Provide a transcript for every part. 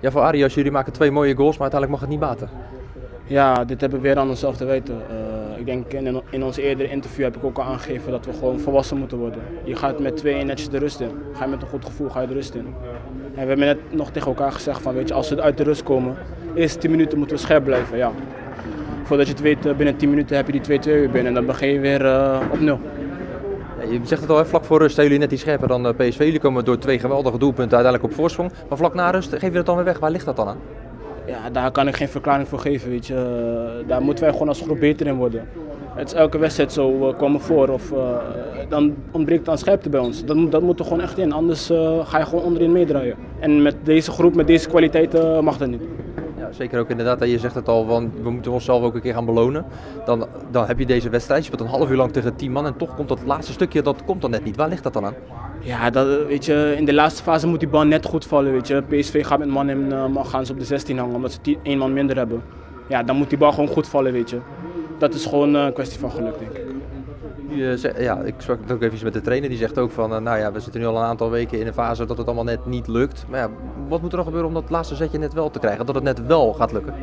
Ja, voor Arias, jullie maken twee mooie goals, maar uiteindelijk mag het niet baten. Ja, dit hebben we weer aan onszelf te weten. Uh, ik denk in, in ons eerdere interview heb ik ook al aangegeven dat we gewoon volwassen moeten worden. Je gaat met twee netjes de rust in. Ga je met een goed gevoel ga je de rust in. En we hebben net nog tegen elkaar gezegd van weet je, als we uit de rust komen, eerste 10 minuten moeten we scherp blijven. Ja. Voordat je het weet, eh, binnen 10 minuten heb je die 2-2 weer binnen en dan begin je weer uh, op nul. Je zegt het al, vlak voor rust zijn jullie net iets scherper dan PSV. Jullie komen door twee geweldige doelpunten uiteindelijk op voorsprong. Maar vlak na rust geef je het dan weer weg. Waar ligt dat dan aan? Ja, daar kan ik geen verklaring voor geven. Weet je. Daar moeten wij gewoon als groep beter in worden. Het is elke wedstrijd zo, we komen voor of uh, dan ontbreekt dan scherpte bij ons. Dat, moet, dat moet er gewoon echt in, anders ga je gewoon onderin meedraaien. En met deze groep, met deze kwaliteiten mag dat niet. Zeker ook inderdaad, je zegt het al, want we moeten onszelf ook een keer gaan belonen. Dan, dan heb je deze wedstrijd, je speelt een half uur lang tegen 10 man en toch komt dat laatste stukje, dat komt dan net niet. Waar ligt dat dan aan? Ja, dat, weet je, in de laatste fase moet die bal net goed vallen. Weet je. PSV gaat met man en uh, gaan ze op de 16 hangen omdat ze één man minder hebben. Ja, dan moet die bal gewoon goed vallen, weet je. Dat is gewoon een kwestie van geluk, denk ik. Ja, ik sprak ook even met de trainer. Die zegt ook van, uh, nou ja, we zitten nu al een aantal weken in een fase dat het allemaal net niet lukt. Maar ja, wat moet er nog gebeuren om dat laatste zetje net wel te krijgen? Dat het net wel gaat lukken?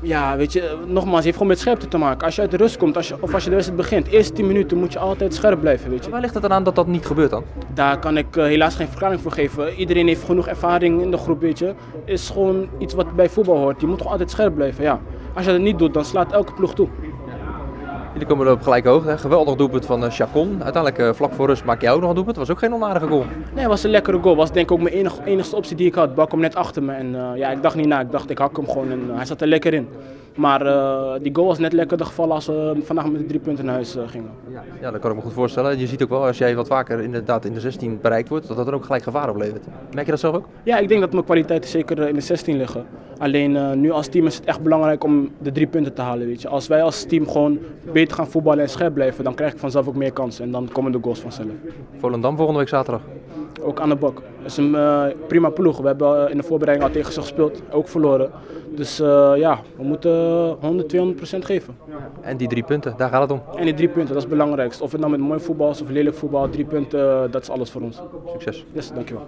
Ja, weet je, nogmaals, het heeft gewoon met scherpte te maken. Als je uit de rust komt, als je, of als je de wedstrijd begint, eerste 10 minuten moet je altijd scherp blijven, weet je. Waar ligt het dan aan dat dat niet gebeurt dan? Daar kan ik uh, helaas geen verklaring voor geven. Iedereen heeft genoeg ervaring in de groep, weet je. Is gewoon iets wat bij voetbal hoort. Je moet gewoon altijd scherp blijven, ja. Als je dat niet doet, dan slaat elke ploeg toe. Jullie komen er op gelijke hoogte. Geweldig doelpunt van uh, Chacon. Uiteindelijk uh, vlak voor rust maak je ook nog een doelpunt. Was ook geen onaardige goal. Nee, het was een lekkere goal. was denk ik ook mijn enige, enigste optie die ik had. Bak hem net achter me. En uh, ja, ik dacht niet na. Ik dacht ik hak hem gewoon en hij zat er lekker in. Maar die goal was net lekkerder gevallen als we vandaag met de drie punten naar huis gingen. Ja. ja, dat kan ik me goed voorstellen. Je ziet ook wel als jij wat vaker inderdaad in de 16 bereikt wordt, dat dat er ook gelijk gevaar oplevert. Merk je dat zelf ook? Ja, ik denk dat mijn kwaliteiten zeker in de 16 liggen. Alleen nu als team is het echt belangrijk om de drie punten te halen. Weet je. Als wij als team gewoon beter gaan voetballen en scherp blijven, dan krijg ik vanzelf ook meer kansen en dan komen de goals vanzelf. Volendam volgende week zaterdag? Ook aan de bak. Het is een uh, prima ploeg. We hebben in de voorbereiding al tegen ze gespeeld, ook verloren. Dus uh, ja, we moeten 100, 200 procent geven. En die drie punten, daar gaat het om? En die drie punten, dat is het belangrijkste. Of het nou met mooi voetbal is of lelijk voetbal, drie punten, dat is alles voor ons. Succes. Yes, dankjewel.